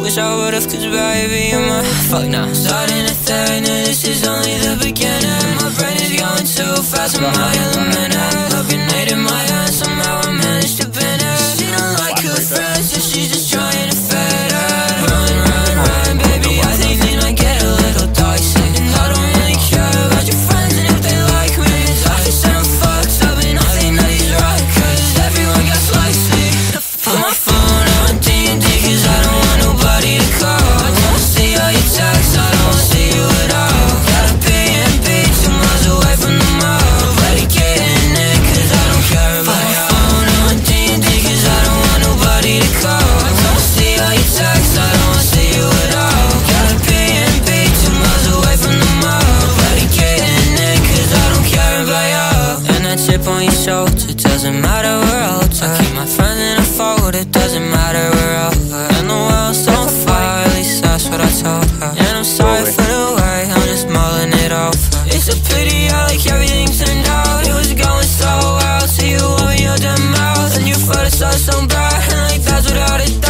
Wish I would've, cause baby, you're my Fuck now Starting to think that this is only the beginning. My brain is going too fast, I'm my chip on your shoulder doesn't matter, we're older I keep my friends in a fold, it doesn't matter, we're over And the world's on fire, at least that's what I told her. And I'm sorry for the way, I'm just mulling it over It's a pity how like everything turned out. It was going so well, till you opened your damn mouth. And you felt it so, so bad, and like that's without a doubt